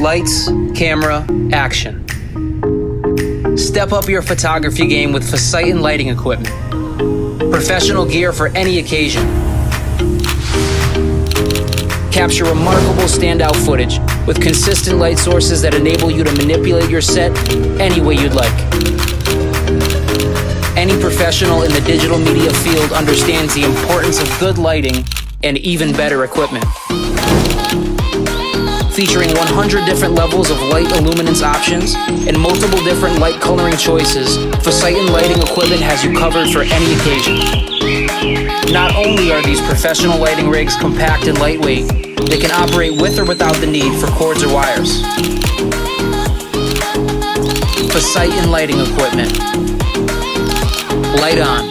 Lights, camera, action. Step up your photography game with Fositan lighting equipment. Professional gear for any occasion. Capture remarkable standout footage with consistent light sources that enable you to manipulate your set any way you'd like. Any professional in the digital media field understands the importance of good lighting and even better equipment. Featuring 100 different levels of light illuminance options and multiple different light coloring choices, Fositan lighting equipment has you covered for any occasion. Not only are these professional lighting rigs compact and lightweight, they can operate with or without the need for cords or wires. Fositan lighting equipment. Light on.